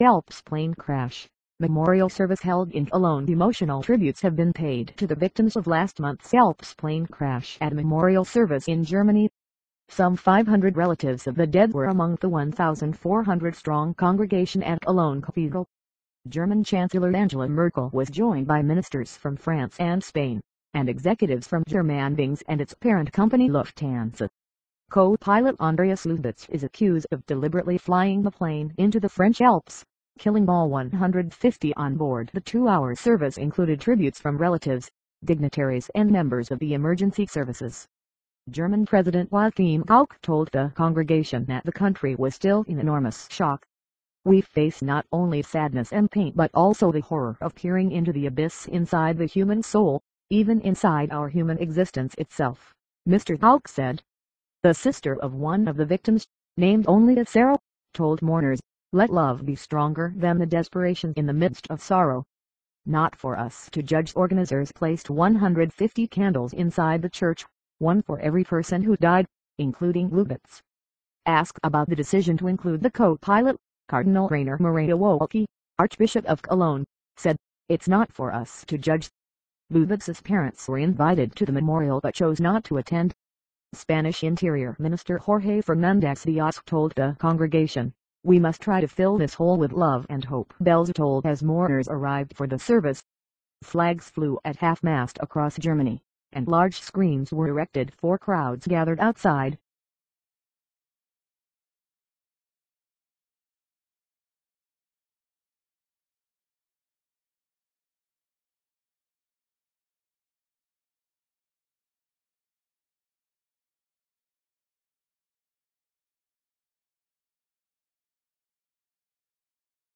Alps plane crash. Memorial service held in Cologne. Emotional tributes have been paid to the victims of last month's Alps plane crash at memorial service in Germany. Some 500 relatives of the dead were among the 1,400-strong congregation at Cologne Cathedral. German Chancellor Angela Merkel was joined by ministers from France and Spain, and executives from German Germanwings and its parent company Lufthansa. Co-pilot Andreas Lubitz is accused of deliberately flying the plane into the French Alps killing all 150 on board. The two-hour service included tributes from relatives, dignitaries and members of the emergency services. German President Joachim Gauck told the congregation that the country was still in enormous shock. We face not only sadness and pain but also the horror of peering into the abyss inside the human soul, even inside our human existence itself, Mr. Gauck said. The sister of one of the victims, named only as Sarah, told mourners, let love be stronger than the desperation in the midst of sorrow. Not for us to judge organizers placed 150 candles inside the church, one for every person who died, including Lubitz. Asked about the decision to include the co-pilot, Cardinal Rainer Maria Woelki, Archbishop of Cologne, said, It's not for us to judge. Lubitz's parents were invited to the memorial but chose not to attend. Spanish Interior Minister Jorge Fernandez Diaz told the congregation, we must try to fill this hole with love and hope. Bells tolled as mourners arrived for the service. Flags flew at half-mast across Germany, and large screens were erected for crowds gathered outside.